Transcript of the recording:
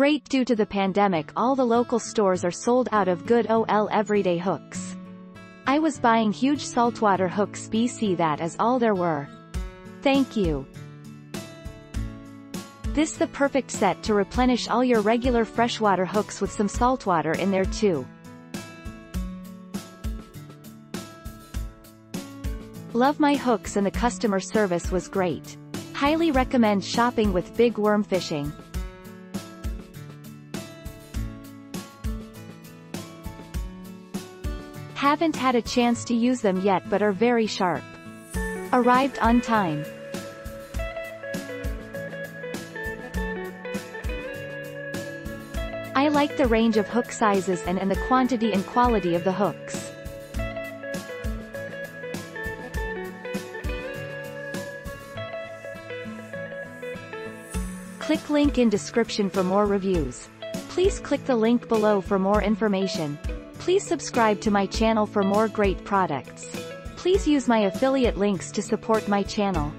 great due to the pandemic all the local stores are sold out of good OL everyday hooks. I was buying huge saltwater hooks BC that is all there were. Thank you. This the perfect set to replenish all your regular freshwater hooks with some saltwater in there too. Love my hooks and the customer service was great. Highly recommend shopping with Big Worm Fishing. Haven't had a chance to use them yet but are very sharp. Arrived on time. I like the range of hook sizes and, and the quantity and quality of the hooks. Click link in description for more reviews. Please click the link below for more information. Please subscribe to my channel for more great products. Please use my affiliate links to support my channel.